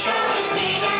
shoulders, knees, and